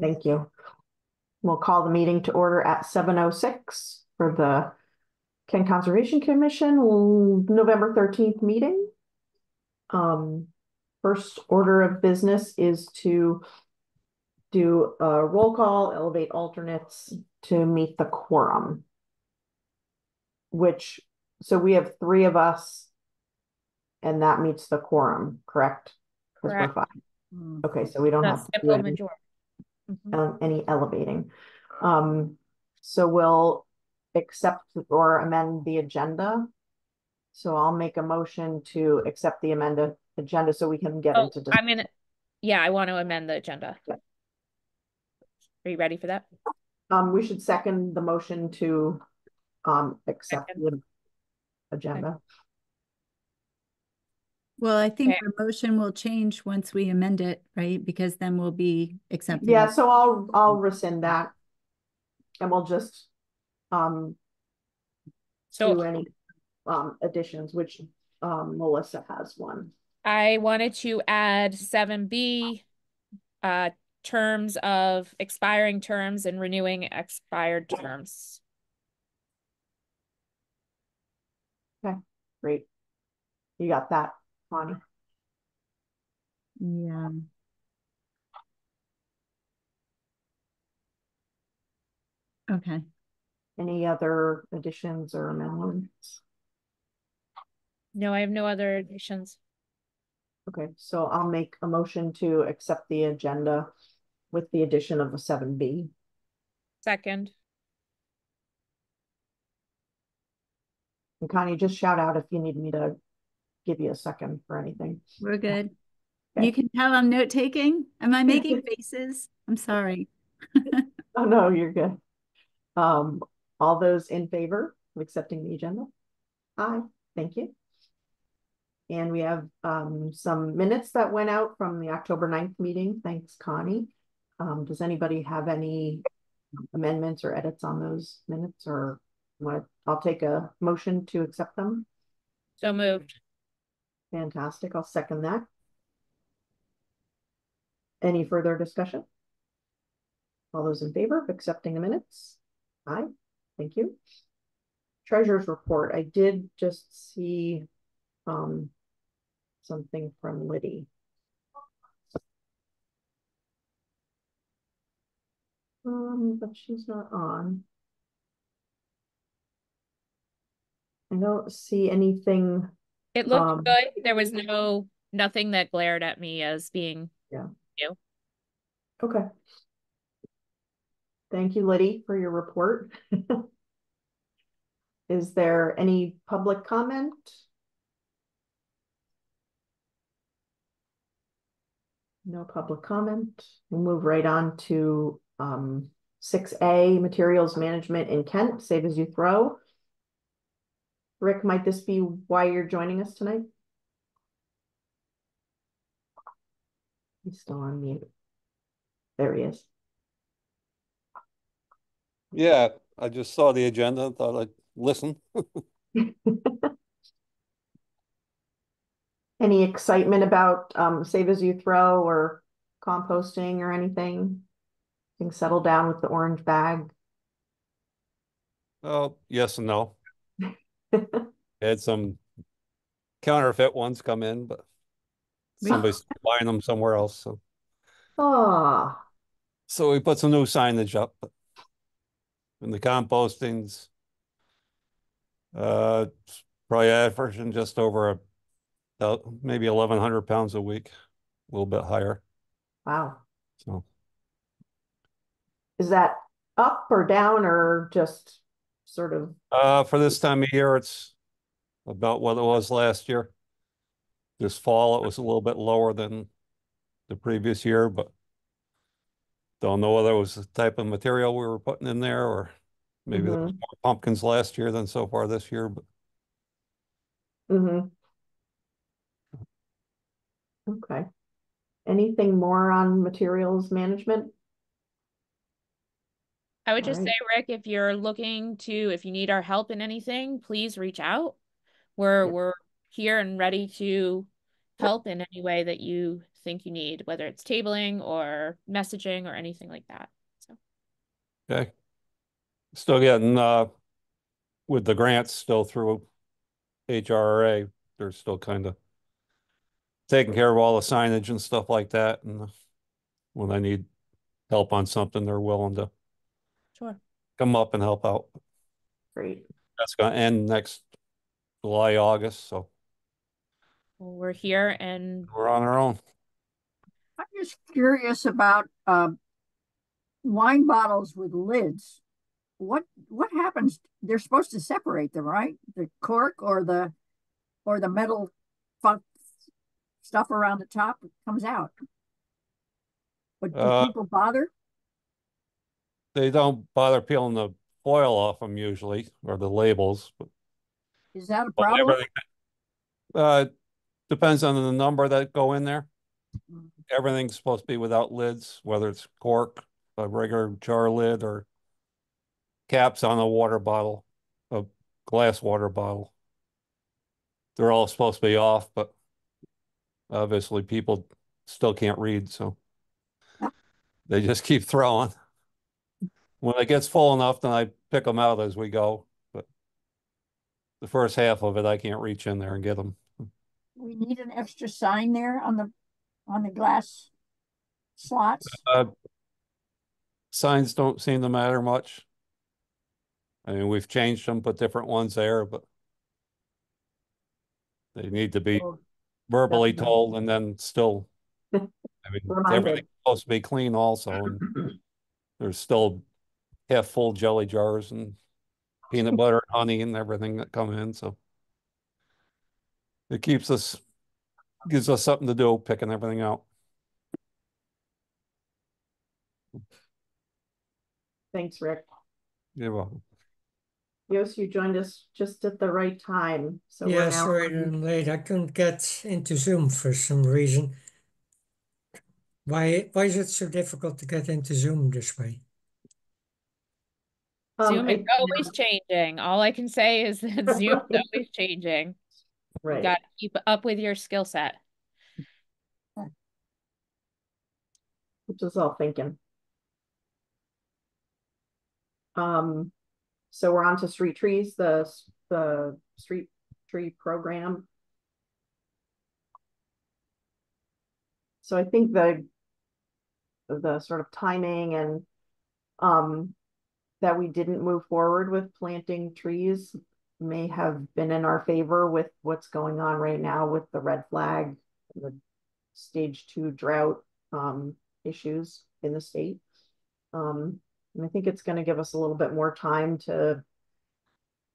Thank you. We'll call the meeting to order at seven oh six for the Kent Conservation Commission, November thirteenth meeting. Um, first order of business is to do a roll call, elevate alternates to meet the quorum. Which, so we have three of us. And that meets the quorum, correct? 'Cause we're Correct. five. Mm. Okay, so we don't The have to do simple any, majority. Um, any elevating. Um, so we'll accept or amend the agenda. So I'll make a motion to accept the amended agenda so we can get Oh, into. I'm gonna, yeah, I want to amend the agenda. Are you ready for that? Um, we should second the motion to, um, accept Second. the agenda. Well, I think Okay. the motion will change once we amend it, right? Because then we'll be accepting. Yeah, it. so I'll, I'll rescind that. And we'll just, um, do any, um, additions, which, um, Melissa has one. I wanted to add seven B, uh, terms of expiring terms and renewing expired terms. Okay, great. You got that, Connie? Yeah. Okay, Any other additions or amendments? No, I have no other additions. Okay, so I'll make a motion to accept the agenda with the addition of a seven B. Second, And Connie, just shout out if you need me to give you a second for anything. we're good. Okay. You can tell I'm note taking. Am I making faces? I'm sorry. Oh, no, you're good. Um, all those in favor of accepting the agenda? Aye, thank you. And we have, um, some minutes that went out from the October 9th meeting. Thanks, Connie. Um, does anybody have any amendments or edits on those minutes or what? I'll take a motion to accept them. so moved. Fantastic. I'll second that. Any further discussion? All those in favor of accepting the minutes? Aye, thank you. Treasurer's report. I did just see um something from Liddy. Um, but she's not on. I don't see anything It looked Um, good. There was no, nothing that glared at me as being, yeah Okay. Thank you, Liddy, for your report. Is there any public comment? No public comment. We'll move right on to um six A, materials management in Kent, save as you throw. Rick, might this be why you're joining us tonight? He's still on mute. There he is. Yeah, I just saw the agenda, and thought I'd listen. Any excitement about um save as you throw or composting or anything? Things settle down with the orange bag. Oh, yes and no. Had some counterfeit ones come in, but somebody's buying them somewhere else, so. Ah, So we put some new signage up. but- And the compostings. Uh, probably averaging just over a, uh, maybe eleven hundred pounds a week, a little bit higher, wow. so. Is that up or down or just sort of, Uh, for this time of year, it's about what it was last year. This fall, it was a little bit lower than the previous year, but don't know whether it was the type of material we were putting in there or maybe there was more pumpkins last year than so far this year, but mhm. Okay. Anything more on materials management? I would just Alright. say, Rick, if you're looking to, if you need our help in anything, please reach out. We're, we're here and ready to help in any way that you think you need, whether it's tabling or messaging or anything like that. So, Okay. Still getting, uh, with the grants still through HRA, they're still kind of taking care of all the signage and stuff like that, and when I need help on something, they're willing to sure. come up and help out. Great. That's gonna end next July, August, so Well, we're here and we're on our own. I'm just curious about uh, wine bottles with lids. What what happens? They're supposed to separate them, right? The cork or the or the metal fun- stuff around the top comes out. But do Uh, people bother? They don't bother peeling the foil off them usually, or the labels, Is that a problem? Uh, depends on the number that go in there. Mm. Everything's supposed to be without lids, whether it's cork, a regular jar lid, or caps on a water bottle, a glass water bottle. They're all supposed to be off, but obviously people still can't read, so they just keep throwing. When it gets full enough, then I pick them out as we go, but the first half of it, I can't reach in there and get them. We need an extra sign there on the on the glass slots. Uh, signs don't seem to matter much. I mean, we've changed them, put different ones there, but they need to be Well, verbally definitely. told and then still, I mean, Reminded. everything's supposed to be clean also, and there's still half full jelly jars and peanut butter, and honey and everything that come in, so it keeps us, gives us something to do, picking everything out. Thanks, Rick. You're welcome. Yos, you joined us just at the right time, so we're Yeah, now. sorry I'm late. I couldn't get into Zoom for some reason. Why why is it so difficult to get into Zoom this way? Um, Zoom is I- always changing. All I can say is that Zoom is always changing. You Right. got to keep up with your skill set. Which is all thinking. Um, so we're on to street trees, the, the street tree program. So I think the, the sort of timing and, um, that we didn't move forward with planting trees may have been in our favor with what's going on right now with the red flag, the stage two drought, um, issues in the state. Um, and I think it's gonna give us a little bit more time to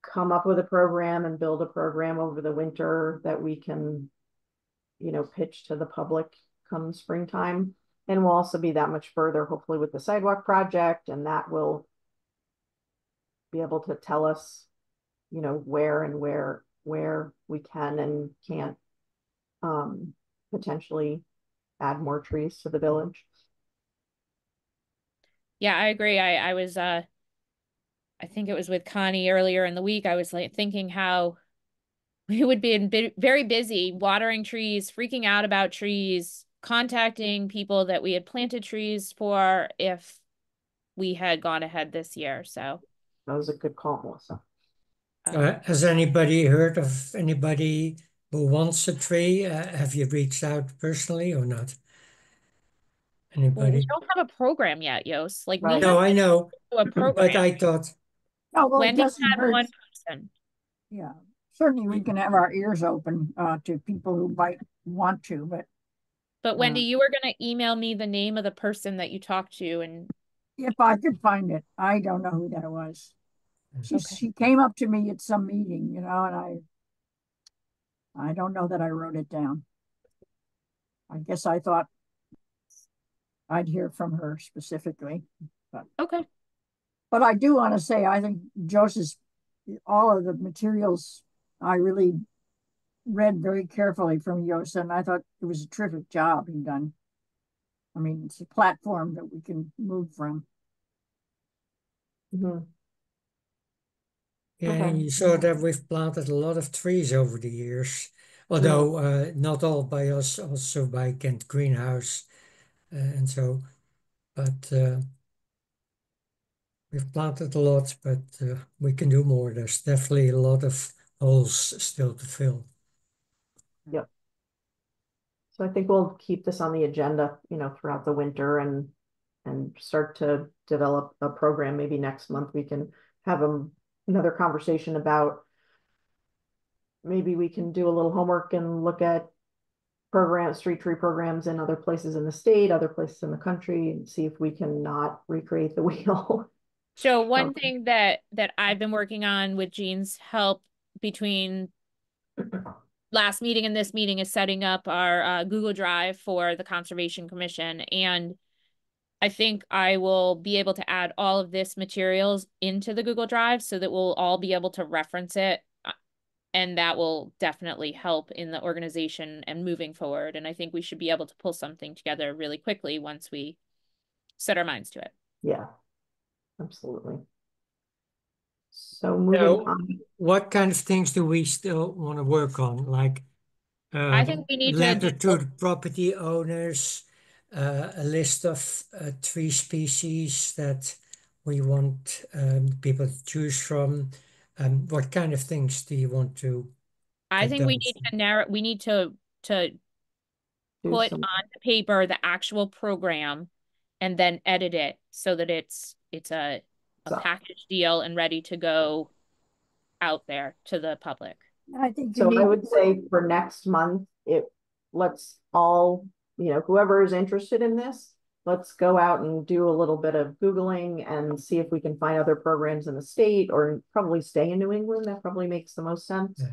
come up with a program and build a program over the winter that we can, you know, pitch to the public come springtime. And we'll also be that much further, hopefully with the sidewalk project, and that will be able to tell us, you know, where and where, where we can and can't um, potentially add more trees to the village. Yeah, I agree. I I was uh I think it was with Connie earlier in the week. I was like thinking how we would be in very busy watering trees, freaking out about trees, contacting people that we had planted trees for if we had gone ahead this year. So, That was a good call, Melissa. Uh, has anybody heard of anybody who wants a tree? Uh, have you reached out personally or not? well, we don't have a program yet, Yos. Like Right. No, I know, a program. but. I thought Oh, well, it Wendy doesn't had hurt. one person. Yeah, certainly we can have our ears open uh, to people who might want to, but But Wendy, Uh, you were gonna email me the name of the person that you talked to and if I could find it, I don't know who that was. Mm. She, Okay. she came up to me at some meeting, you know, and I, I don't know that I wrote it down. I guess I thought I'd hear from her specifically, But okay. but I do want to say, I think Joseph's, all of the materials I really read very carefully from Yost, and I thought it was a terrific job he done. I mean, it's a platform that we can move from. Mhm. Yeah, Okay. and you saw that we've planted a lot of trees over the years. Although uh, not all by us, also by Kent Greenhouse, uh, and so, but uh, we've planted a lot, but uh, we can do more. There's definitely a lot of holes still to fill. Yep. So I think we'll keep this on the agenda, you know, throughout the winter and and start to develop a program. Maybe next month we can have um, another conversation about maybe we can do a little homework and look at programs, street tree programs in other places in the state, other places in the country, and see if we can not recreate the wheel. So one thing that that I've been working on with Jean's help between last meeting and this meeting is setting up our uh, Google Drive for the Conservation Commission. And I think I will be able to add all of this materials into the Google Drive so that we'll all be able to reference it. uh, And that will definitely help in the organization and moving forward. And I think we should be able to pull something together really quickly once we set our minds to it. Yeah, absolutely. So moving So- on, What kind of things do we still want to work on? Like I uh, think we need to letter do- to the property owners, uh, a list of uh, tree species that we want um, people to choose from. Um, what kind of things do you want to? I get think we need soon. to narrow, we need to, to do put some- on the paper the actual program and then edit it so that it's, it's a, a So- package deal and ready to go out there to the public. I think you So I would say for next month, it, let's all, you know, whoever is interested in this, let's go out and do a little bit of Googling and see if we can find other programs in the state or probably stay in New England. That probably makes the most sense. Yeah.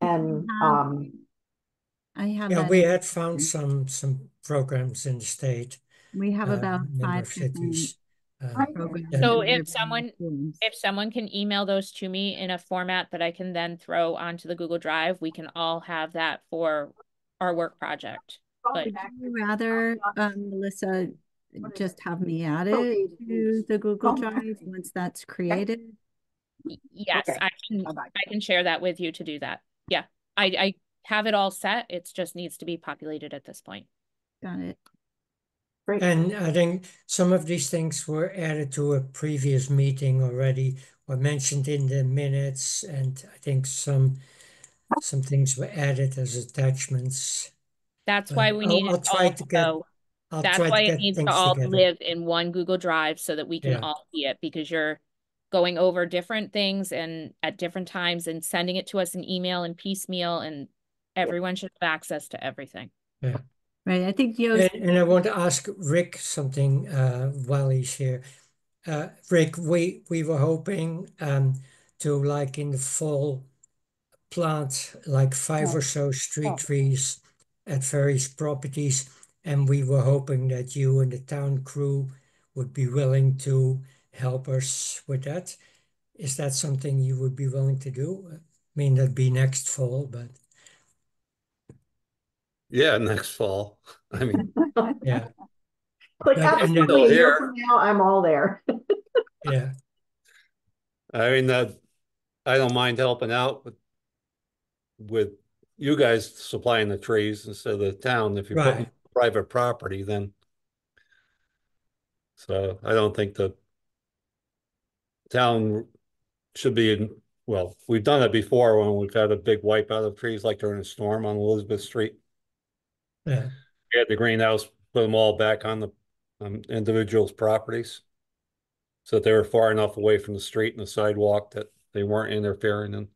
And, Um, I have. Yeah, that we had found some some programs in the state, We have uh, about number five of different cities. Uh, Right. programs. Yeah. So if someone- doing. If someone can email those to me in a format that I can then throw onto the Google Drive, we can all have that for our work project. But Would you rather, um, Melissa, just have me add it to the Google Drive once that's created? yes, Okay. I can, I can share that with you to do that. Yeah, I, I have it all set. It just needs to be populated at this point. Got it. Great. And I think some of these things were added to a previous meeting already, or mentioned in the minutes, and I think some some things were added as attachments. That's why we need I'll it try all to go. I'll That's why it needs to all together. live in one Google Drive so that we can Yeah. all see it because you're going over different things and at different times and sending it to us in email and piecemeal and everyone should have access to everything. Right, I think Yost, And, and I want to ask Rick something uh, while he's here. Uh, Rick, we we were hoping um, to like in the fall plant like five or so street Oh. trees at various properties, and we were hoping that you and the town crew would be willing to help us with that. Is that something you would be willing to do? I mean, that'd be next fall, but Yeah, next fall. I mean, yeah, Like But- and then- absolutely, a year Here. from now, I'm all there. yeah. I mean, that, I don't mind helping out with with you guys supplying the trees instead of the town, if you're putting Right. private property, then. So I don't think the town should be in, well, we've done it before when we've had a big wipe out of trees like during a storm on Elizabeth Street. Yeah. We had the greenhouse, put them all back on the, um, individuals' properties. So that they were far enough away from the street and the sidewalk that they weren't interfering in.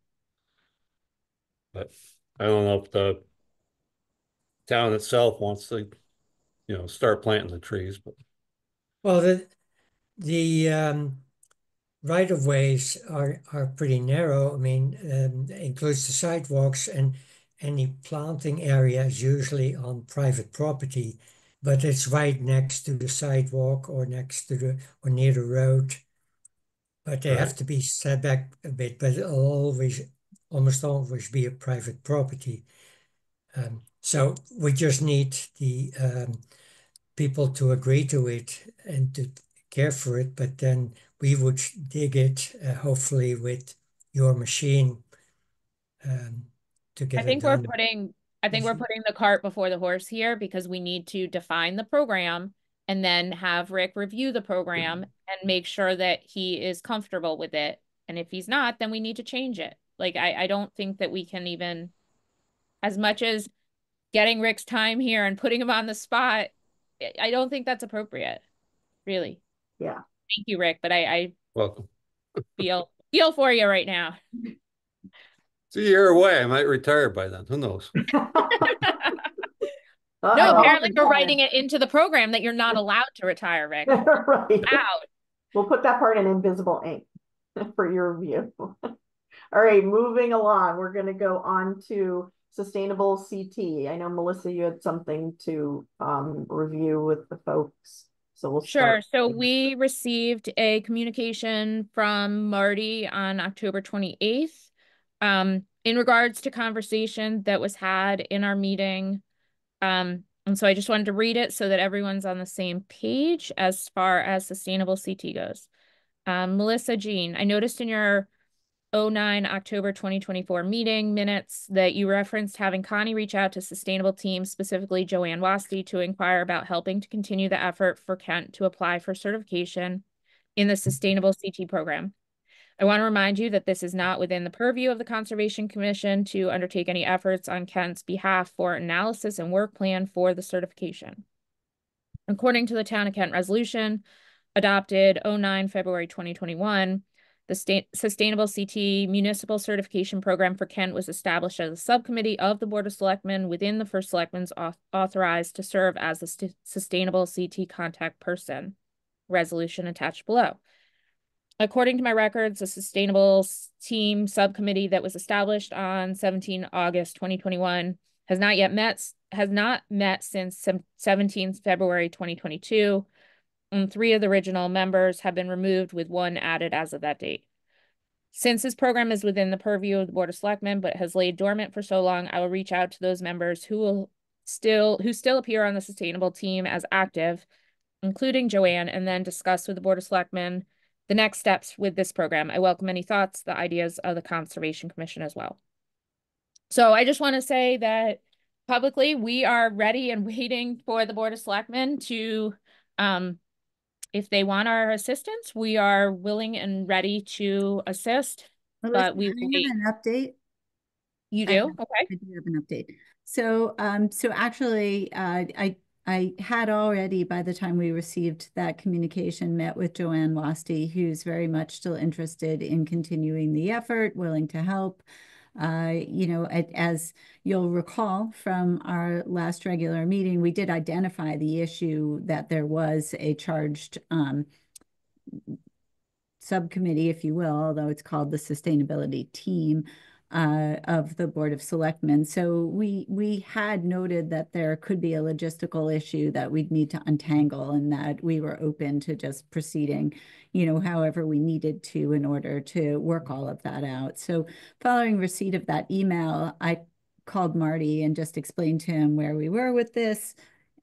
But I don't know if the town itself wants to, you know, start planting the trees, but Well, the the um, right of ways are are pretty narrow. I mean, um, includes the sidewalks and any planting area is usually on private property, but it's right next to the sidewalk or next to the or near the road. But they have to be set back a bit, but it'll always almost always be a private property. Um, so we just need the um, people to agree to it and to care for it, but then we would dig it, uh, hopefully with your machine, um, to I get it think we're putting, I think we're putting the cart before the horse here because we need to define the program and then have Rick review the program and make sure that he is comfortable with it. And if he's not, then we need to change it. Like, I, I don't think that we can even, as much as getting Rick's time here and putting him on the spot, I- I don't think that's appropriate, really. Yeah. Thank you, Rick, but I, I Welcome. feel, feel for you right now. It's a year away. I might retire by then. Who knows? No, Uh-oh. apparently we're writing it into the program that you're not allowed to retire, Rick. Right. Out. We'll put that part in invisible ink for your review. All right, moving along, we're gonna go on to sustainable CT. I know Melissa, you had something to um review with the folks. So we'll Sure. start. So we received a communication from Marty on October 28th um, in regards to conversation that was had in our meeting. Um, and so I just wanted to read it so that everyone's on the same page as far as sustainable CT goes. Um, Melissa Jean, I noticed in your 09 October 2024 meeting minutes that you referenced having Connie reach out to sustainable teams, specifically Joanne Wasty, to inquire about helping to continue the effort for Kent to apply for certification in the sustainable CT program. I want to remind you that this is not within the purview of the Conservation Commission to undertake any efforts on Kent's behalf for analysis and work plan for the certification. According to the Town of Kent resolution adopted 09 February 2021, the state Sustainable CT Municipal Certification Program for Kent was established as a subcommittee of the Board of Selectmen within the First Selectmen's auth authorized to serve as the Sustainable CT contact person. Resolution attached below. According to my records, the Sustainable Team Subcommittee that was established on 17 August 2021 has not yet met, has not met since 17 February 2022. And three of the original members have been removed with one added as of that date. Since this program is within the purview of the Board of Selectmen, but has laid dormant for so long, I will reach out to those members who will still, who still appear on the sustainable team as active, including Joanne, and then discuss with the Board of Selectmen the next steps with this program. I welcome any thoughts, the ideas of the Conservation Commission as well. So I just want to say that publicly, we are ready and waiting for the Board of Selectmen to, um, if they want our assistance, we are willing and ready to assist. Melissa, But we I wait. have an update. You I do? have- Okay. I do have an update. So, um, so actually, uh, I, I had already, by the time we received that communication, met with Joanne Wasty, who's very much still interested in continuing the effort, willing to help. Uh, you know, as you'll recall from our last regular meeting, we did identify the issue that there was a charged, um, subcommittee, if you will, although it's called the sustainability team uh, of the Board of Selectmen. So we we had noted that there could be a logistical issue that we'd need to untangle and that we were open to just proceeding, you know, however we needed to in order to work all of that out. So following receipt of that email, I called Marty and just explained to him where we were with this.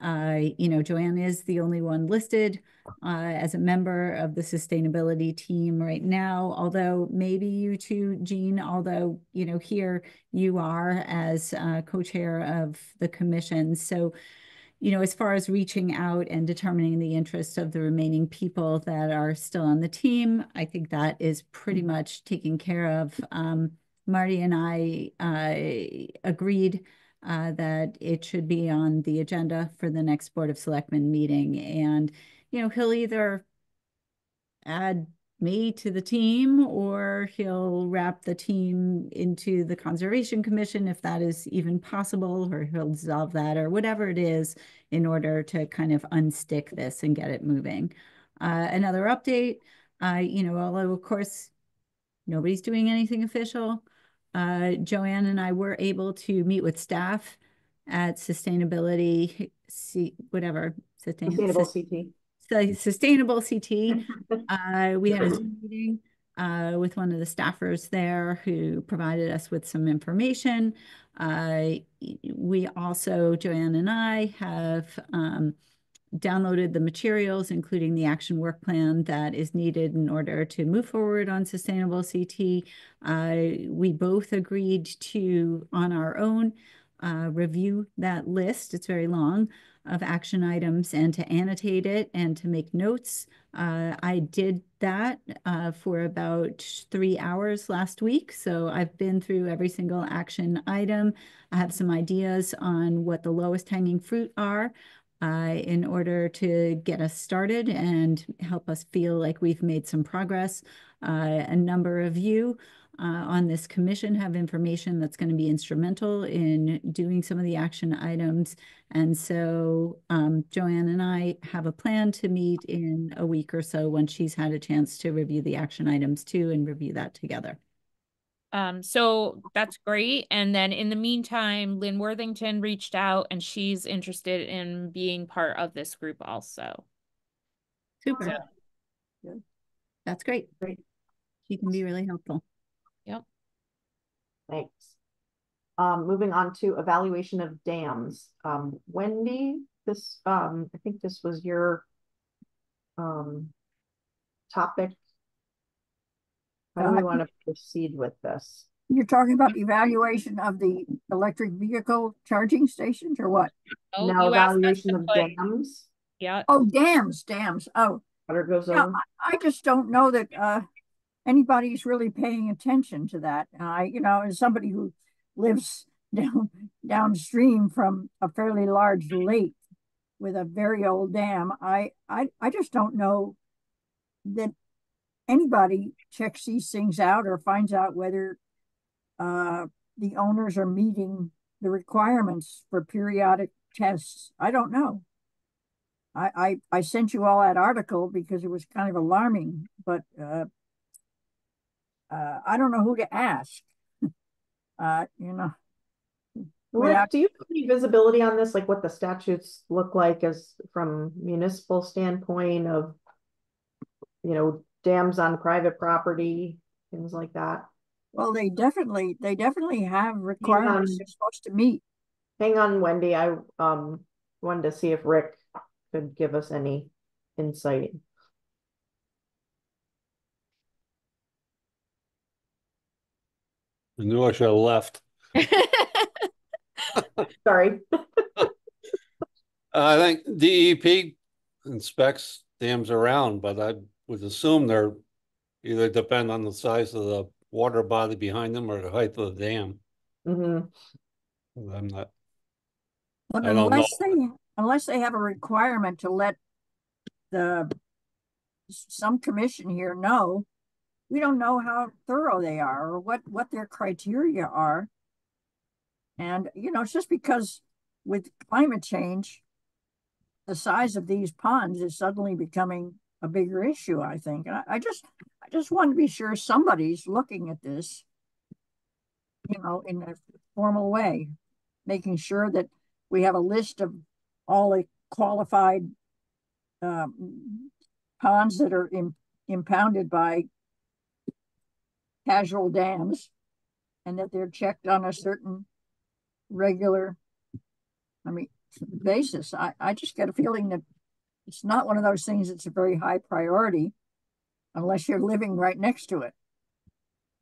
Uh, you know, Joanne is the only one listed uh, as a member of the sustainability team right now, although maybe you too, Jean, although, you know, here you are as uh, co-chair of the commission. So, you know, as far as reaching out and determining the interests of the remaining people that are still on the team, I think that is pretty much taken care of. Um, Marty and I uh, agreed uh, that it should be on the agenda for the next Board of Selectmen meeting. And, you know, he'll either add me to the team or he'll wrap the team into the Conservation Commission if that is even possible, or he'll dissolve that or whatever it is in order to kind of unstick this and get it moving. Uh, another update, uh, you know, although of course nobody's doing anything official, uh, Joanne and I were able to meet with staff at sustainability, see, whatever. sustain- Sustainable sus- CT. Sustainable CT. Uh, we had a meeting uh, with one of the staffers there who provided us with some information. Uh, we also, Joanne and I, have um, downloaded the materials, including the action work plan that is needed in order to move forward on sustainable CT. Uh, we both agreed to, on our own, uh, review that list. It's very long of action items and to annotate it and to make notes. Uh, I did that uh, for about three hours last week. So I've been through every single action item. I have some ideas on what the lowest hanging fruit are uh, in order to get us started and help us feel like we've made some progress. Uh, a number of you uh, on this commission have information that's going to be instrumental in doing some of the action items. And so um, Joanne and I have a plan to meet in a week or so when she's had a chance to review the action items too and review that together. Um, so that's great. And then in the meantime, Lynn Worthington reached out and she's interested in being part of this group also. Super. So- Good. That's great. Great. She can be really helpful. Yep. Thanks. Um, moving on to evaluation of dams. Um, Wendy, this, um, I think this was your um topic. How do we Uh, want to proceed with this? You're talking about evaluation of the electric vehicle charging stations or what? Oh, Now you asked us evaluation of put- dams, Yeah, Oh, dams, dams. Oh, water goes Yeah, over. I just don't know that uh, anybody's really paying attention to that. And I, you know, as somebody who lives down downstream from a fairly large lake with a very old dam, I, I, I just don't know that anybody checks these things out or finds out whether uh, the owners are meeting the requirements for periodic tests. I don't know. I, I, I sent you all that article because it was kind of alarming, but uh, uh, I don't know who to ask. uh, you know, without- do you have any visibility on this, like what the statutes look like as from municipal standpoint of, you know, dams on private property, things like that? well, they definitely they definitely have requirements they're supposed to meet. Hang on, Wendy, I um wanted to see if Rick could give us any insight. I knew I should have left. Sorry. I think DEP inspects dams around, but I would assume they're either depend on the size of the water body behind them or the height of the dam. hmm I'm not, But I don't unless they unless they have a requirement to let the some commission here know, we don't know how thorough they are or what what their criteria are. And you know, it's just because with climate change, the size of these ponds is suddenly becoming a bigger issue, I think. And I, I just I just want to be sure somebody's looking at this, you know, in a formal way, making sure that we have a list of all the qualified um, ponds that are im- impounded by casual dams and that they're checked on a certain regular, I mean, basis. I, I just get a feeling that it's not one of those things that's a very high priority unless you're living right next to it.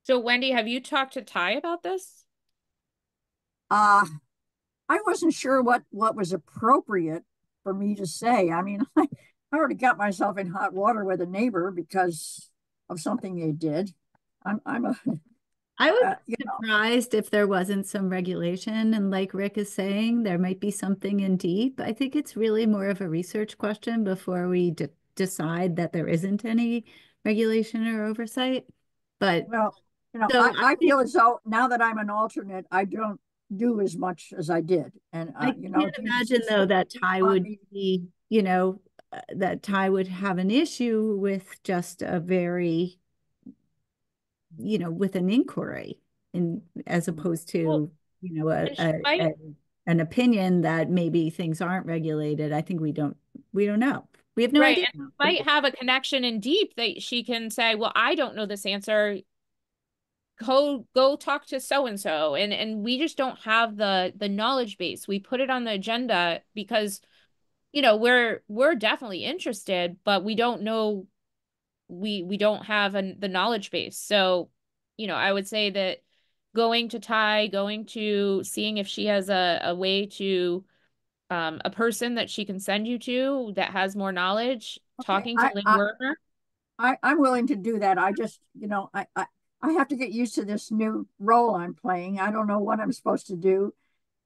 so Wendy, have you talked to Ty about this? Uh, I wasn't sure what, what was appropriate for me to say. I mean, I, I already got myself in hot water with a neighbor because of something they did. I'm, I'm a, I would uh, be you know, surprised if there wasn't some regulation. And like Rick is saying, there might be something in DEEP. I think it's really more of a research question before we de- decide that there isn't any regulation or oversight. But well, you know, So I, I I feel as though now that I'm an alternate, I don't do as much as I did. And, uh, I you know. can't imagine though that Ty would me- be, you know, uh, that Ty would have an issue with just a very, you know, with an inquiry in as mm-hmm. opposed to, Well, you know, a, a, might- a- an opinion that maybe things aren't regulated. I think we don't we don't know. We have no Right, idea. Might have a connection in DEEP that she can say, well, I don't know this answer. Go go talk to so and so and and we just don't have the the knowledge base. We put it on the agenda because you know, we're we're definitely interested, but we don't know we we don't have an, the knowledge base. So, you know, I would say that going to Ty, going to seeing if she has a, a way to um a person that she can send you to that has more knowledge, Okay, talking to I- Lynn I- Werner. I, I'm willing to do that. I just, you know, I, I, I have to get used to this new role I'm playing. I don't know what I'm supposed to do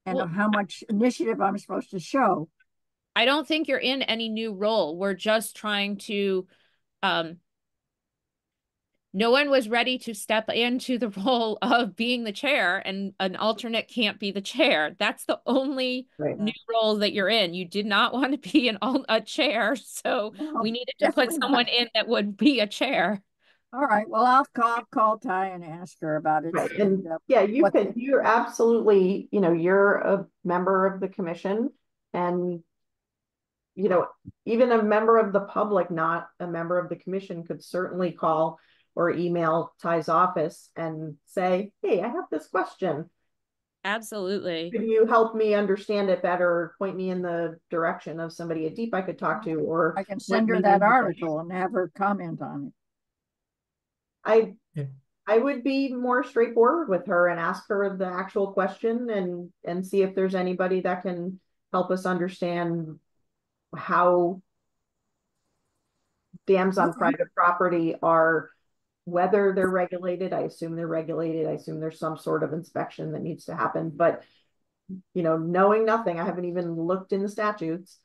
and Well, how much initiative I'm supposed to show. I don't think you're in any new role. We're just trying to um no one was ready to step into the role of being the chair and an alternate can't be the chair. That's the only Right. new role that you're in. You did not want to be an al- a chair, so Well, we needed to put definitely not. someone in that would be a chair. All right, well, I'll call, I'll call Ty and ask her about it. Right, and, and uh, yeah, you can, the- you're absolutely, you know, you're a member of the commission and you know, even a member of the public, not a member of the commission could certainly call or email Ty's office and say, hey, I have this question. Absolutely. Can you help me understand it better? or Point me in the direction of somebody at DEEP I could talk to, or I can send her that article and have her comment on it. I, Yeah. I would be more straightforward with her and ask her the actual question and, and see if there's anybody that can help us understand how dams on Okay. private property are, whether they're regulated, I assume they're regulated, I assume there's some sort of inspection that needs to happen, but you know, knowing nothing, I haven't even looked in the statutes.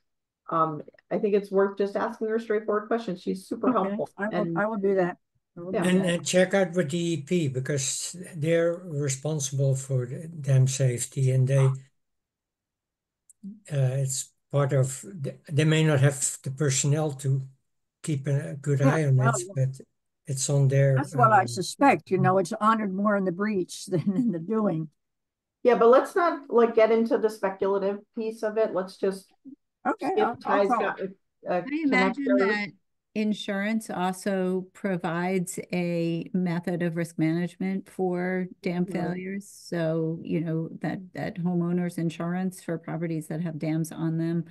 Um, I think it's worth just asking her straightforward questions. She's super Okay, helpful. I will, And I will do that. I will do Yeah. And, that. and check out with DEP because they're responsible for dam safety and they, uh, it's part of, they may not have the personnel to keep a good Yeah, eye on well, it, but it's on there. That's what I um, suspect, you know, it's honored more in the breach than in the doing. Yeah, but let's not like get into the speculative piece of it. Let's just, Okay, I'll, I'll got a- a I imagine connector- that insurance also provides a method of risk management for dam Right. failures. So, you know, that, that homeowners insurance for properties that have dams on them,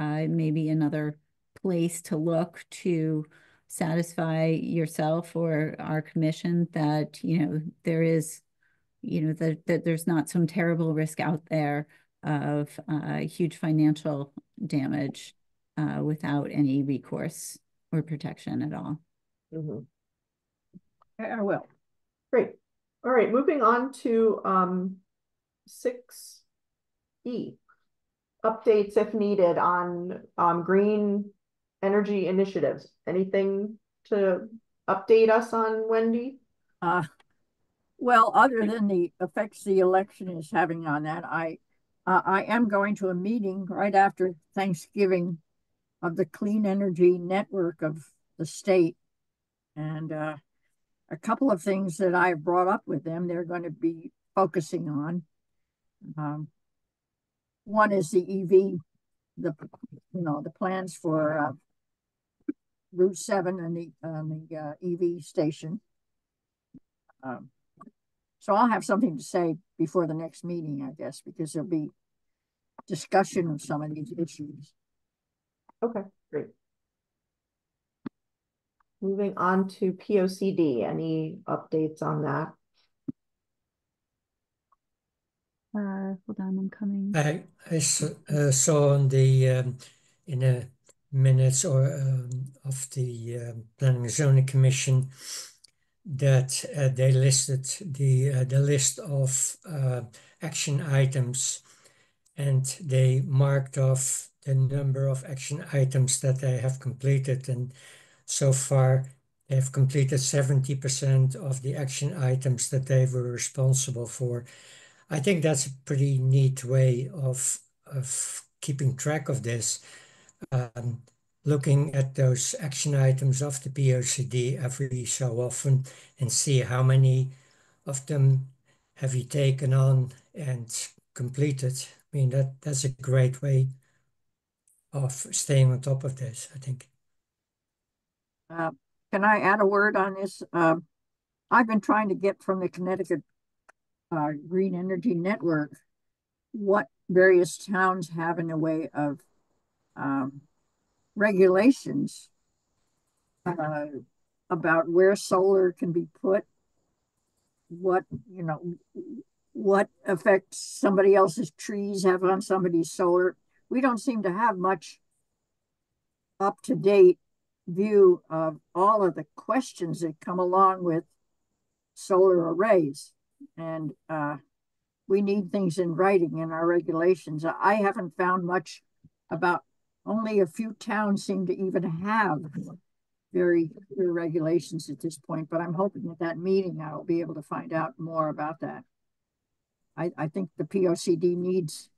uh, may be another place to look to satisfy yourself or our commission that, you know, there is, you know, that, that there's not some terrible risk out there of, uh, huge financial damage uh, without any recourse or protection at all. Mhm. Okay, I will. Great. All right, moving on to um six E. Updates if needed on um green energy initiatives. Anything to update us on, Wendy? Uh, well, other than the effects the election is having on that, I, uh, I am going to a meeting right after Thanksgiving of the Clean Energy Network of the state. And, uh, a couple of things that I've brought up with them, they're going to be focusing on. Um, one is the EV, the, you know, the plans for, uh, Route seven and the, um, the, uh, EV station. Um, so I'll have something to say before the next meeting, I guess, because there'll be discussion of some of these issues. Okay, great. Moving on to P O C D, any updates on that? Uh, hold on, I'm coming. I, I s- uh, saw on the, um, in the minutes or, um, of the, um, Planning and Zoning Commission that, uh, they listed the, uh, the list of, uh, action items and they marked off the number of action items that they have completed and so far they have completed 70% of the action items that they were responsible for. I think that's a pretty neat way of of keeping track of this. Um, looking at those action items of the POCD every so often and see how many of them have you taken on and completed. I mean that that's a great way of staying on top of this, I think. Uh, can I add a word on this? Um, I've been trying to get from the Connecticut uh, Green Energy Network what various towns have in a way of um, regulations uh, about where solar can be put, what, you know, what effect somebody else's trees have on somebody's solar. We don't seem to have much up-to-date view of all of the questions that come along with solar arrays. And uh, we need things in writing in our regulations. I haven't found much about, only a few towns seem to even have very clear regulations at this point, but I'm hoping at that meeting I will be able to find out more about that. I, I think the P O C D needs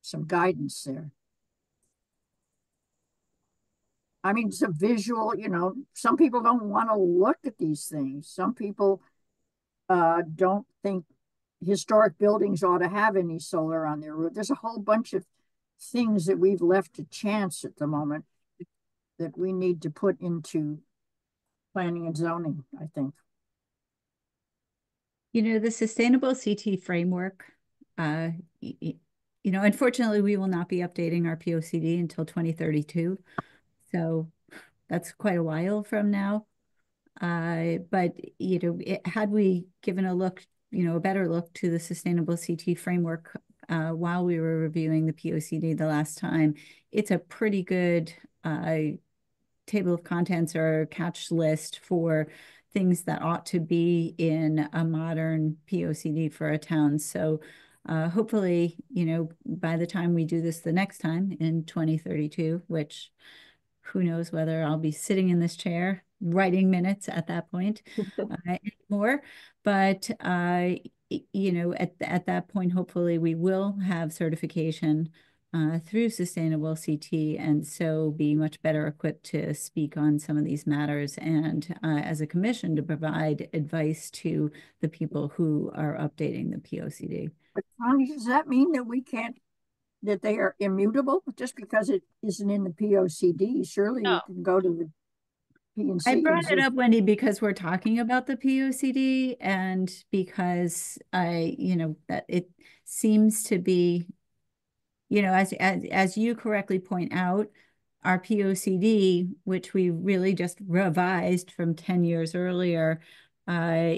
some guidance there. I mean, it's a visual, you know, some people don't want to look at these things. Some people uh, don't think historic buildings ought to have any solar on their roof. There's a whole bunch of things that we've left to chance at the moment that we need to put into planning and zoning, I think. You know, the sustainable CT framework, uh, you know, unfortunately, we will not be updating our POCD until 2032. So that's quite a while from now. Uh, but, you know, it, had we given a look, you know, a better look to the sustainable CT framework uh, while we were reviewing the POCD the last time, it's a pretty good uh, table of contents or catch list for things that ought to be in a modern POCD for a town. So uh, hopefully, you know, by the time we do this the next time in 2032, which who knows whether I'll be sitting in this chair writing minutes at that point uh, anymore. But, uh, you know, at, at that point, hopefully we will have certification uh, through Sustainable CT and so be much better equipped to speak on some of these matters and uh, as a commission to provide advice to the people who are updating the POCD. But Connie, does that mean that we can't that they are immutable just because it isn't in the POCD. Surely No. you can go to the P and I brought it up, Wendy, because we're talking about the POCD and because I, you know, that it seems to be, you know, as, as, as you correctly point out, our POCD, which we really just revised from 10 years earlier, uh,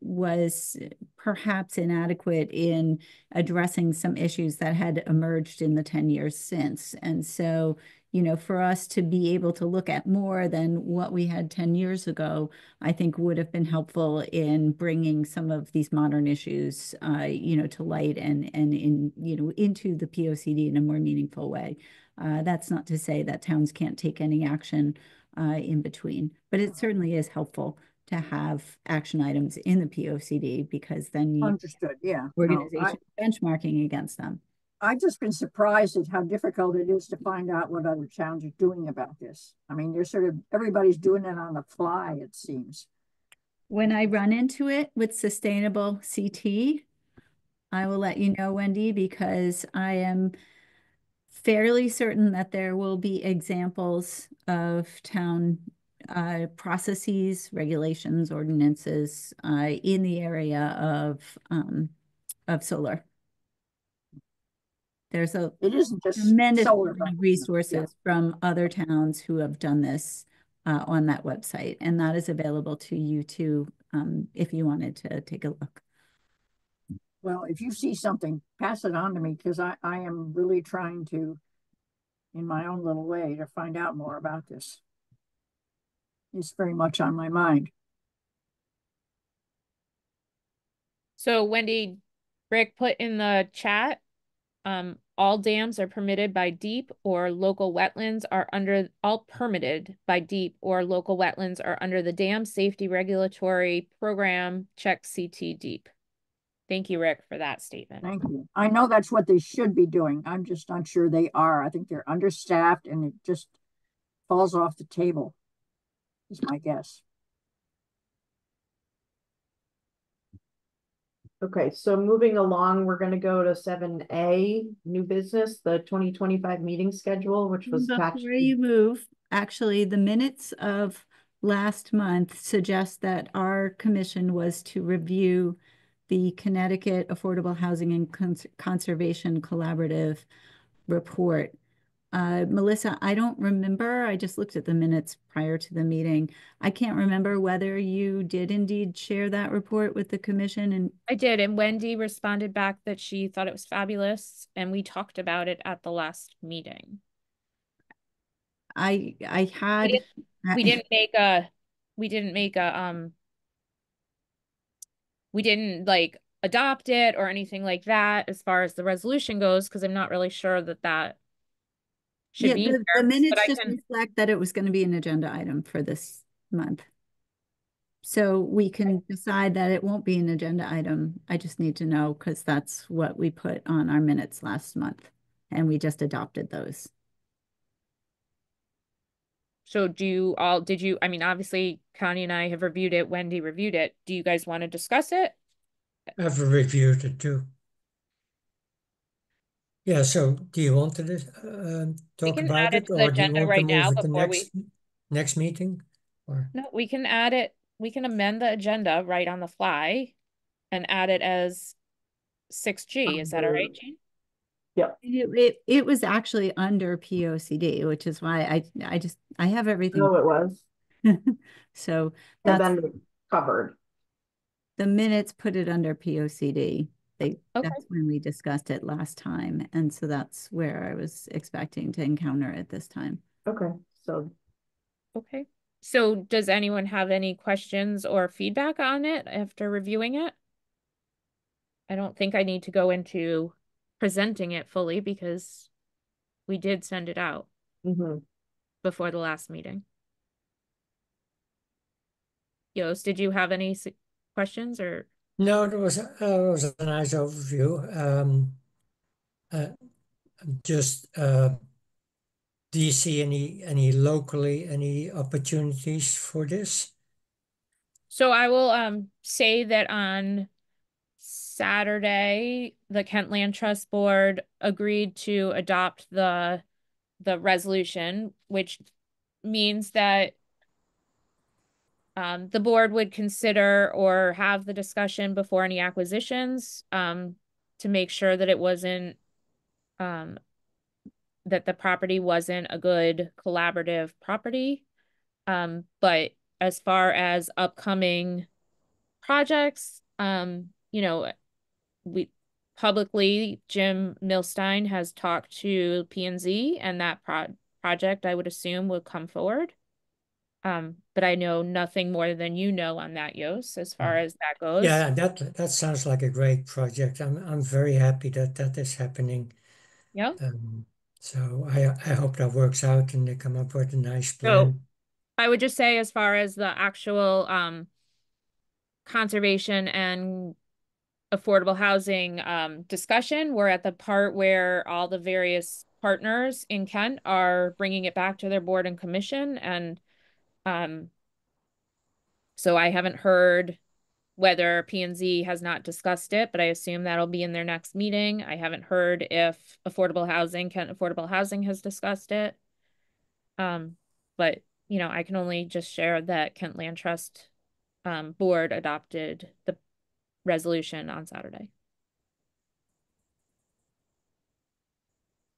was perhaps inadequate in addressing some issues that had emerged in the 10 years since. And so, you know, for us to be able to look at more than what we had 10 years ago, I think would have been helpful in bringing some of these modern issues, uh, you know, to light and, and in, you know, into the POCD in a more meaningful way. Uh, that's not to say that towns can't take any action uh, in between, but it certainly is helpful to have action items in the POCD because then you Understood, yeah. No, I, organization benchmarking against them. I've just been surprised at how difficult it is to find out what other towns are doing about this. I mean, they're sort of, everybody's doing it on the fly, it seems. When I run into it with sustainable CT, I will let you know, Wendy, because I am fairly certain that there will be examples of town uh, processes, regulations, ordinances uh, in the area of um, of solar. There's a It isn't just tremendous solar. amount of but- resources from other towns who have done this uh, on that website, and that is available to you too um, if you wanted to take a look. Well, if you see something, pass it on to me because I, I am really trying to, in my own little way, to find out more about this. It's very much on my mind. So Wendy, Rick put in the chat, um, all dams are permitted by DEEP or local wetlands are under, all permitted by DEEP or local wetlands are under the Dam Safety Regulatory Program, check CT DEEP. Thank you, Rick, for that statement. Thank you. I know that's what they should be doing. I'm just not sure they are. I think they're understaffed and it just falls off the table. Is my guess. Okay, so moving along, we're gonna go to seven A, new business, the twenty twenty-five meeting schedule, which was attached. Before you move, actually, the minutes of last month suggest that our commission was to review the Connecticut Affordable Housing and Cons- Conservation Collaborative report. Uh, Melissa, I don't remember. I just looked at the minutes prior to the meeting. I can't remember whether you did indeed share that report with the commission and I did, and Wendy responded back that she thought it was fabulous, and we talked about it at the last meeting. I, I had. didn't- We didn't make a, we didn't make a, um, we didn't like adopt it or anything like that as far as the resolution goes, because I'm not really sure that that Yeah, be the, the minutes just can, reflect that it was going to be an agenda item for this month. So we can decide that it won't be an agenda item. I just need to know because that's what we put on our minutes last month. And we just adopted those. so do you all, did you, I mean, obviously Connie and I have reviewed it, Wendy reviewed it. Do you guys want to discuss it? I've reviewed it too. Yeah, so do you want to dis- um, talk can about add it it to the or do you agenda want to right now move it to before we- next, next meeting? Or, No, we can add it, we can amend the agenda right on the fly and add it as six G. Is that all right, Under- Jean? It, it, it was actually under P O C D, which is why I, I just, I have everything. No, it was, So and that's, then covered. the minutes put it under P O C D. They, Okay. that's when we discussed it last time. And so that's where I was expecting to encounter it this time. Okay, so Okay, so does anyone have any questions or feedback on it after reviewing it? I don't think I need to go into presenting it fully because we did send it out mhm. before the last meeting. Yost, did you have any questions or? No, it was, uh, it was a nice overview. Um, uh, just, uh, do you see any, any locally, any opportunities for this? So I will um say that on Saturday, the Kent Land Trust Board agreed to adopt the the resolution, which means that um the board would consider or have the discussion before any acquisitions um to make sure that it wasn't um that the property wasn't a good collaborative property. Um, but as far as upcoming projects, um, you know, we publicly, Jim Milstein has talked to P and Z and that pro- project, I would assume, would come forward. Um, but I know nothing more than you know on that, Yos, as far as that goes. Yeah, that, that sounds like a great project. I'm, I'm very happy that that is happening. Yeah. Um, so I, I hope that works out and they come up with a nice plan. So-. I would just say as far as the actual um conservation and affordable housing um discussion, we're at the part where all the various partners in Kent are bringing it back to their board and commission and um so I haven't heard whether P and Z has not discussed it, but I assume that'll be in their next meeting. I haven't heard if affordable housing, Kent Affordable Housing has discussed it. Um, but you know, I can only just share that Kent Land Trust um board adopted the resolution on Saturday.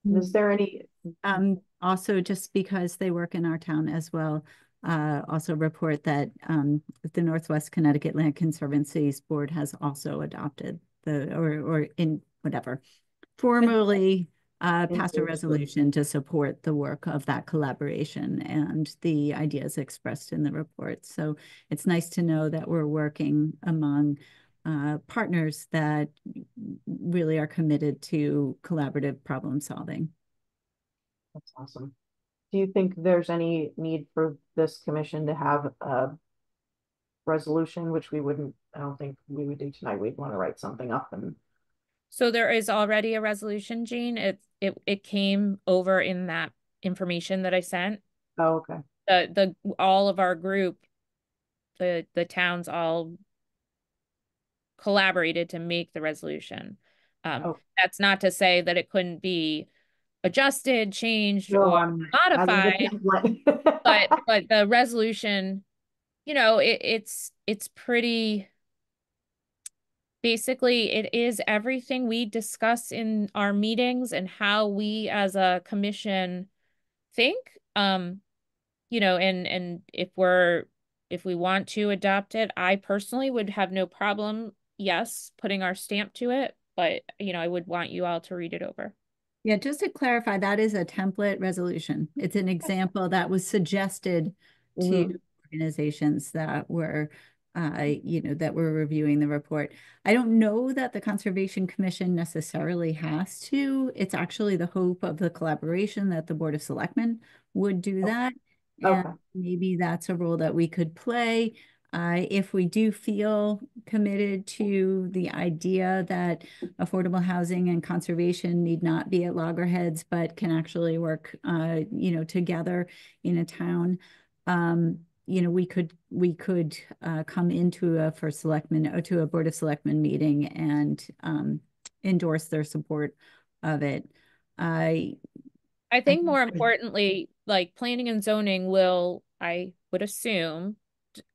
Is there any, Um, also just because they work in our town as well, uh, also report that, um, the Northwest Connecticut Land Conservancy's board has also adopted the, or, or in whatever, formally, uh, passed a resolution to support the work of that collaboration and the ideas expressed in the report. So it's nice to know that we're working among, uh, partners that really are committed to collaborative problem solving. that's awesome. Do you think there's any need for this commission to have a resolution, which we wouldn't, I don't think we would do tonight. We'd want to write something up and, So there is already a resolution, Jean. It it it came over in that information that I sent. oh, okay. The the all of our group, the the towns all collaborated to make the resolution. Um, Oh. that's not to say that it couldn't be adjusted, changed, No, or modified. but but the resolution, you know, it, it's it's pretty basically it is everything we discuss in our meetings and how we as a commission think. Um, you know, and and if we're if we want to adopt it, I personally would have no problem, yes, putting our stamp to it, but you know, I would want you all to read it over. Yeah, just to clarify, that is a template resolution. It's an example that was suggested to Mhm. organizations that were, uh, you know, that were reviewing the report. I don't know that the Conservation Commission necessarily has to. It's actually the hope of the collaboration that the Board of Selectmen would do that. okay. And maybe that's a role that we could play. Uh, if we do feel committed to the idea that affordable housing and conservation need not be at loggerheads, but can actually work, uh, you know, together in a town. Um, you know, we could, we could, uh, come into a first selectman, or to a Board of Selectmen meeting and, um, endorse their support of it. I, I think more importantly, like planning and zoning will, I would assume,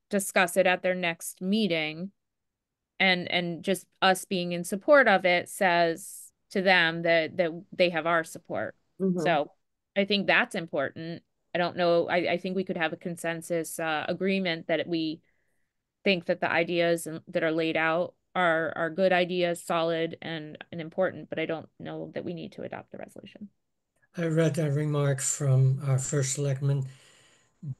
discuss it at their next meeting. And, and just us being in support of it says to them that, that they have our support. Mhm. So I think that's important. I don't know, I, I think we could have a consensus, uh, agreement that we think that the ideas that are laid out are, are good ideas, solid and, and important, but I don't know that we need to adopt the resolution. I read a remark from our first selectman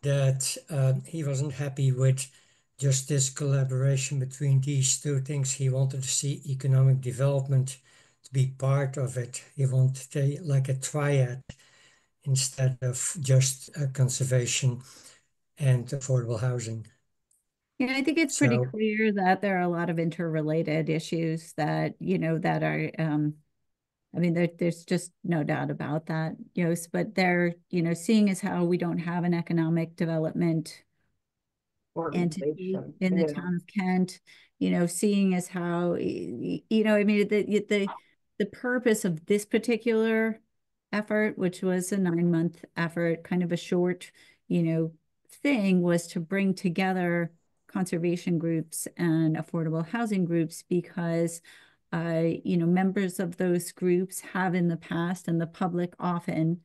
that uh, he wasn't happy with just this collaboration between these two things. He wanted to see economic development to be part of it. He wanted like a triad instead of just uh, conservation and affordable housing. Yeah, I think it's pretty So- clear that there are a lot of interrelated issues that, you know, that are, um, I mean, there, there's just no doubt about that, Yost, but they're, you know, seeing as how we don't have an economic development entity in the yeah. town of Kent, you know, seeing as how, you know, I mean, the, the, the purpose of this particular effort, which was a nine-month effort, kind of a short, you know, thing, was to bring together conservation groups and affordable housing groups because Uh, you know, members of those groups have in the past and the public often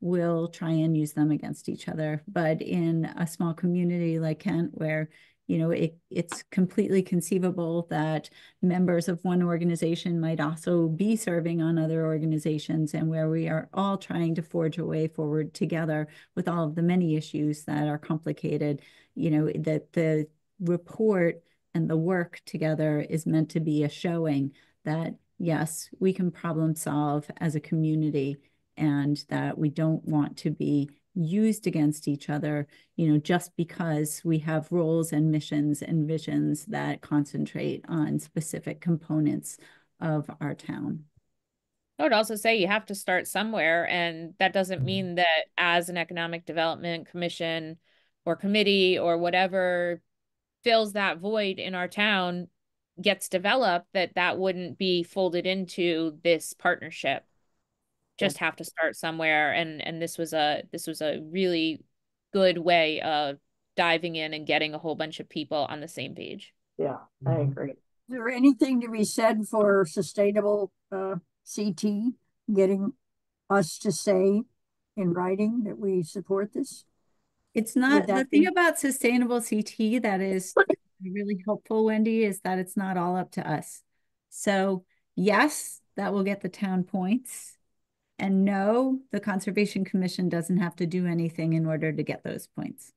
will try and use them against each other. But in a small community like Kent, where you know it it's completely conceivable that members of one organization might also be serving on other organizations, and where we are all trying to forge a way forward together with all of the many issues that are complicated. You know that the report and the work together is meant to be a showing that yes, we can problem solve as a community and that we don't want to be used against each other, you know, just because we have roles and missions and visions that concentrate on specific components of our town. I would also say you have to start somewhere, and that doesn't Mhm. mean that as an economic development commission or committee or whatever fills that void in our town gets developed, that that wouldn't be folded into this partnership. Just have to start somewhere, and and this was a this was a really good way of diving in and getting a whole bunch of people on the same page. Yeah, I Mhm. agree. Is there anything to be said for sustainable uh, CT, getting us to say in writing that we support this? It's not, the thing be- about sustainable CT that is really helpful, Wendy, is that it's not all up to us. So yes, that will get the town points. And no, the Conservation Commission doesn't have to do anything in order to get those points.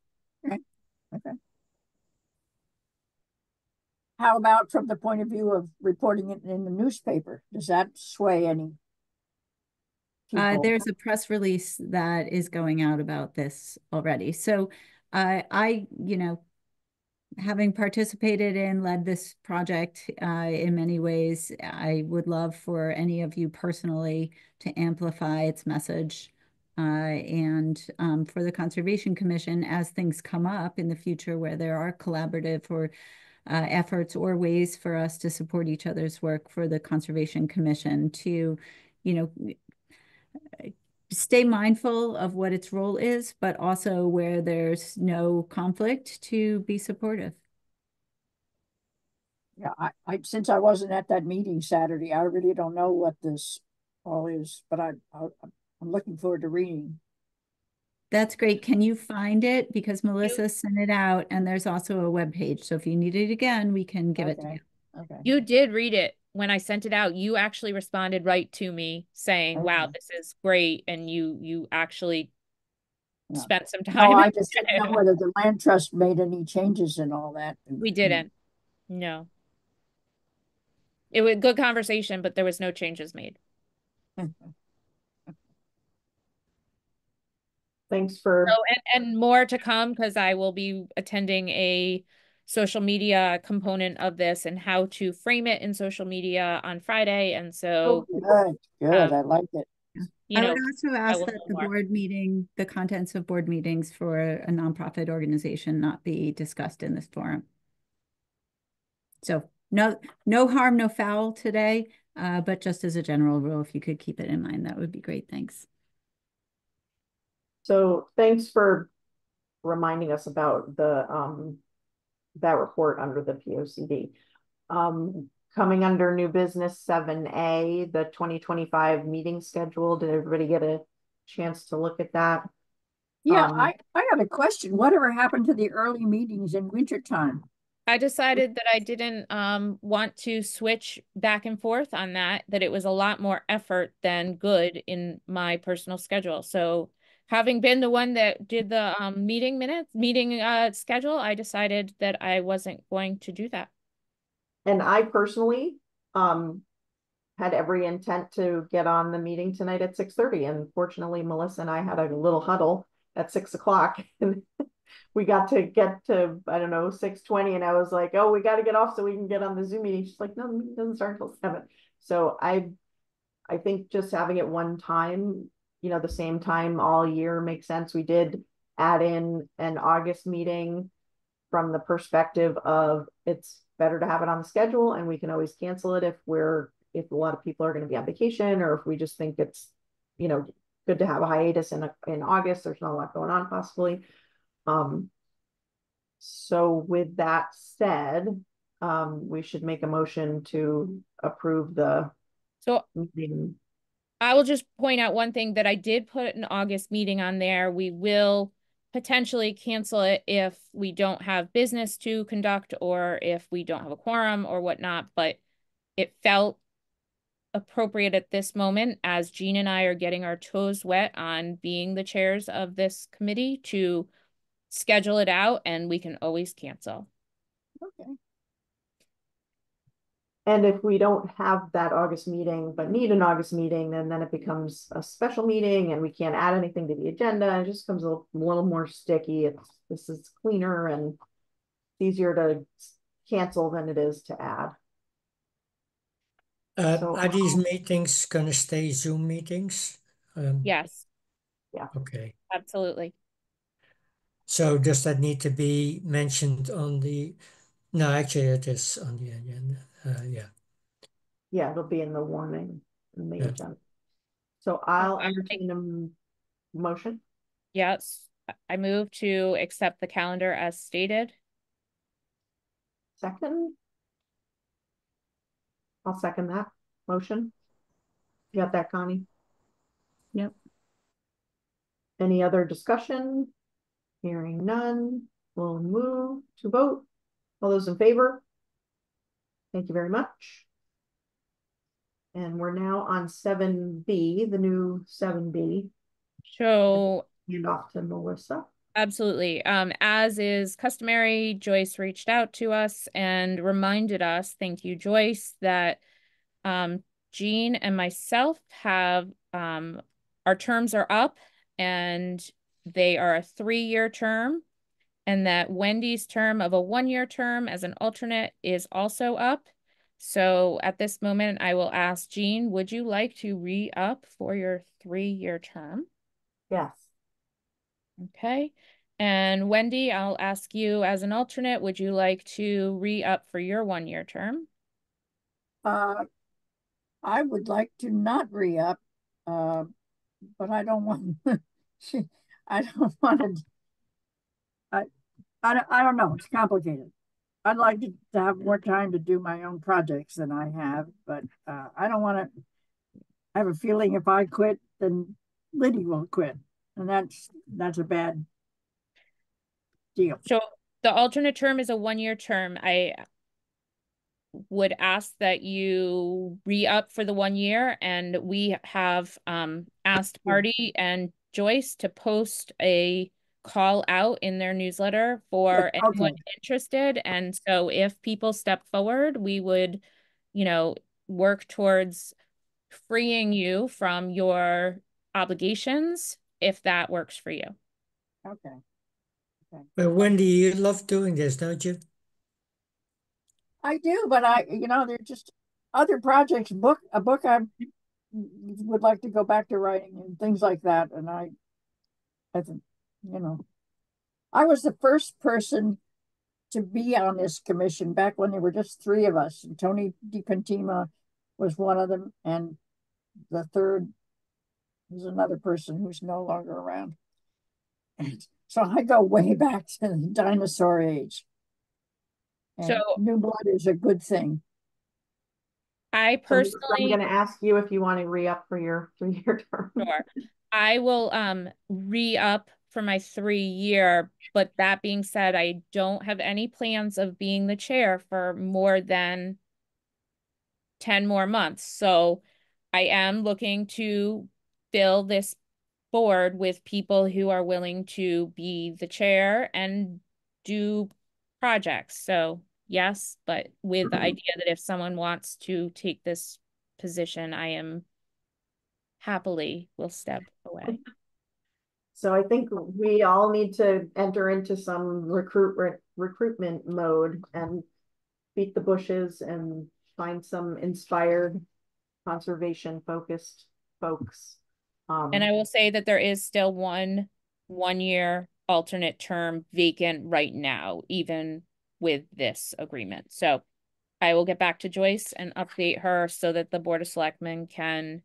Okay. How about from the point of view of reporting it in the newspaper? Does that sway any? Uh, there's a press release that is going out about this already. So uh, I, you know, having participated and led this project uh, in many ways, I would love for any of you personally to amplify its message. Uh, and um, for the Conservation Commission, as things come up in the future where there are collaborative or uh, efforts or ways for us to support each other's work for the Conservation Commission to, you know, stay mindful of what its role is, but also where there's no conflict to be supportive. Yeah, I, I, since I wasn't at that meeting Saturday, I really don't know what this all is, but I, I, I'm looking forward to reading. That's great. Can you find it? Because Melissa sent it out and there's also a web page. So if you need it again, we can give it to you. Okay. You did read it when I sent it out. You actually responded right to me saying, wow, this is great. And you, you actually spent some No, oh, time. I just did didn't know whether the land trust made any changes and all that. We didn't. No. It was good conversation, but there was no changes made. Thanks for, Oh, and, and more to come because I will be attending a social media component of this and how to frame it in social media on Friday. And so, Good, good, Um, I like it. you I know, would also ask that the more. board meeting, the contents of board meetings for a nonprofit organization not be discussed in this forum. So no, no harm, no foul today, uh, but just as a general rule, if you could keep it in mind, that would be great. Thanks. so thanks for reminding us about the, um, that report under the P O C D. Um, coming under new business seven A, the twenty twenty-five meeting schedule, did everybody get a chance to look at that? Yeah, Um, I, I got a question. Whatever happened to the early meetings in wintertime? I decided that I didn't um want to switch back and forth on that, that it was a lot more effort than good in my personal schedule. So having been the one that did the um meeting minutes, meeting uh schedule, I decided that I wasn't going to do that. And I personally, um, had every intent to get on the meeting tonight at six thirty, and fortunately Melissa and I had a little huddle at six o'clock. And we got to get to, I don't know, six twenty, and I was like, oh, we gotta get off so we can get on the Zoom meeting. She's like, no, the meeting doesn't start until seven. So I, I think just having it one time, you know, the same time all year makes sense. We did add in an August meeting from the perspective of it's better to have it on the schedule and we can always cancel it if we're, if a lot of people are gonna be on vacation or if we just think it's, you know, good to have a hiatus in, a- in August, there's not a lot going on possibly. Um, so with that said, um, we should make a motion to approve the So meeting. I will just point out one thing that I did put an August meeting on there. We will potentially cancel it if we don't have business to conduct or if we don't have a quorum or whatnot, but it felt appropriate at this moment as Jean and I are getting our toes wet on being the chairs of this committee to schedule it out and we can always cancel. Okay. And if we don't have that August meeting, but need an August meeting, then then it becomes a special meeting and we can't add anything to the agenda. It just becomes a little, little more sticky. It's, this is cleaner and easier to cancel than it is to add. Uh, So are these meetings gonna stay Zoom meetings? Um, Yes, Okay, absolutely. so does that need to be mentioned on the, no, actually it is on the agenda, uh, yeah. Yeah, it'll be in the warning in the Yeah. agenda. So I'll I entertain a m- motion. Yes, I- I move to accept the calendar as stated. Second? I'll second that motion. You got that, Connie? Yep. Any other discussion? Hearing none, we'll move to vote. All those in favor? Thank you very much. And we're now on seven B, the new seven B, So hand off to Melissa. Absolutely. Um, as is customary, Joyce reached out to us and reminded us, thank you, Joyce, that um, Jean and myself have um, our terms are up and they are a three-year term. And that Wendy's term of a one-year term as an alternate is also up. So at this moment, I will ask Jean, would you like to re-up for your three-year term? Yes. Okay, and Wendy, I'll ask you as an alternate, would you like to re-up for your one-year term? Uh, I would like to not re-up, uh, but I don't want, I don't want to. I, don't, I don't know, it's complicated. I'd like to, to have more time to do my own projects than I have, but uh, I don't want to. I have a feeling if I quit, then Liddy will quit, and that's that's a bad deal. So the alternate term is a one-year term. I would ask that you re-up for the one year and we have um asked Marty and Joyce to post a call out in their newsletter for Yeah, anyone okay. interested. And so if people step forward, we would, you know, work towards freeing you from your obligations if that works for you. Okay. okay. But Wendy, you love doing this, don't you? I do, but I, you know, they're just other projects, book, a book I would like to go back to writing and things like that. And I, I think, you know, I was the first person to be on this commission back when there were just three of us. And Tony DiPantima was one of them. And the third was another person who's no longer around. And so I go way back to the dinosaur age. And So- new blood is a good thing. I So Lisa, I'm personally. gonna ask you if you want to re-up for your three-year term. Sure. I will um re-up for my three year, but that being said, I don't have any plans of being the chair for more than 10 more months. So I am looking to fill this board with people who are willing to be the chair and do projects. So yes, but with the mm-hmm. idea that if someone wants to take this position, I am happily will step away. So I think we all need to enter into some recruit re- recruitment mode and beat the bushes and find some inspired conservation focused folks. Um, And I will say that there is still one one year alternate term vacant right now, even with this agreement. So I will get back to Joyce and update her so that the Board of Selectmen can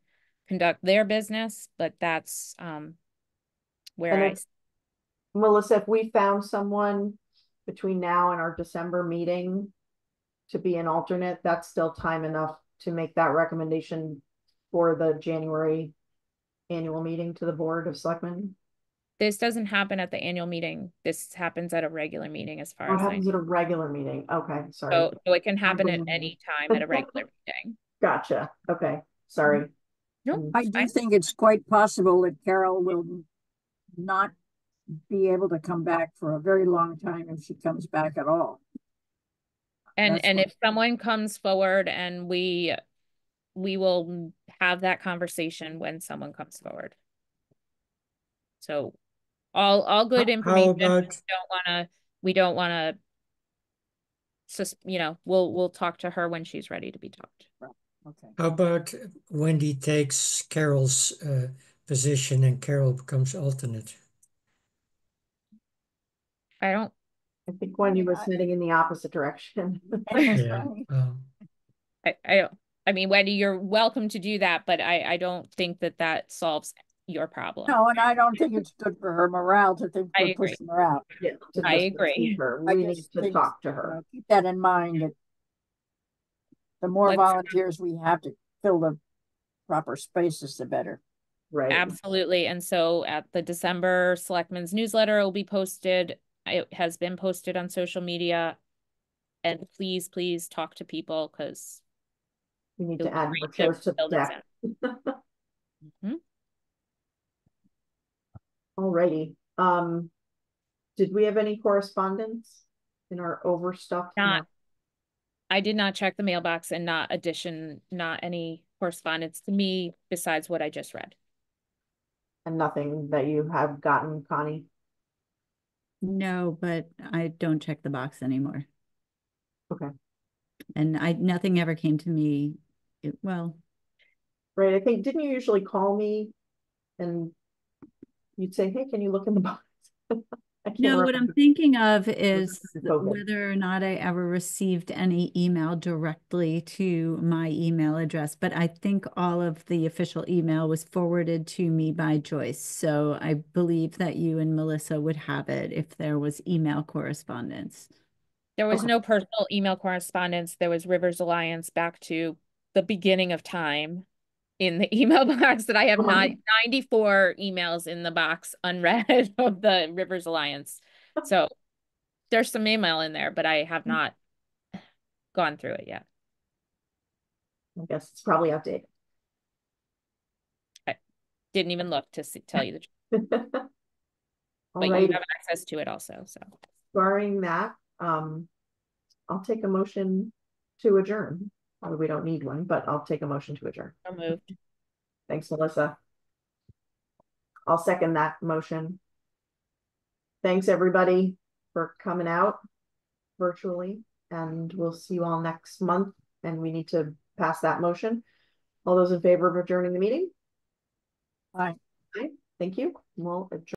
conduct their business, but that's um where And I if- Melissa, if we found someone between now and our December meeting to be an alternate, that's still time enough to make that recommendation for the January annual meeting to the Board of Selectmen? this doesn't happen at the annual meeting. This happens at a regular meeting as far Or as I happens at a regular meeting? Okay, sorry. So, so it can happen at any time at a regular meeting. Gotcha. Okay, sorry. No, Mm. I do fine. think it's quite possible that Carol will not be able to come back for a very long time if she comes back at all. And That's and what- if someone comes forward and we we will have that conversation when someone comes forward. So all all good How- information. We don't wanna we don't wanna sus you know, we'll we'll talk to her when she's ready to be talked. Okay. how about Wendy takes Carol's uh, position and Carol becomes alternate? I don't I think Wendy was I- heading in the opposite direction. Yeah. um, I I don't I mean Wendy, you're welcome to do that, but I I don't think that that solves your problem. No, and I don't think it's good for her morale to think I we're agree. pushing her out. Yeah, to I just agree. keep her. I We need just to think, talk to her. know, Keep that in mind that the more Let's- volunteers we have to fill the proper spaces, the better. Right. Absolutely. And so at the December Selectmen's newsletter it will be posted. It has been posted on social media. And please, please talk to people because We need to add more to chairs to the deck. Mhm. Alrighty, um, did we have any correspondence in our overstuffed? Not- I did not check the mailbox and not addition, not any correspondence to me besides what I just read. And nothing that you have gotten, Connie? No, but I don't check the box anymore. Okay. And I, nothing ever came to me, it- well, Right, I think, didn't you usually call me? And you'd say, hey, can you look in the box? I can't no, what I'm thinking of is whether or not I ever received any email directly to my email address, but I think all of the official email was forwarded to me by Joyce. So I believe that you and Melissa would have it if there was email correspondence. There was Okay. no personal email correspondence. There was Rivers Alliance back to the beginning of time in the email box that I have not 94 emails in the box unread of the Rivers Alliance. So there's some email in there, but I have not gone through it yet. I guess it's probably outdated. I didn't even look to see, tell you the truth, but you have access to it also. So barring that, um, I'll take a motion to adjourn. Uh, We don't need one, but I'll take a motion to adjourn. so moved. Thanks, Melissa. I'll second that motion. Thanks, everybody, for coming out virtually, and we'll see you all next month, and we need to pass that motion. All those in favor of adjourning the meeting? Aye. Aye, thank you. We'll adjourn.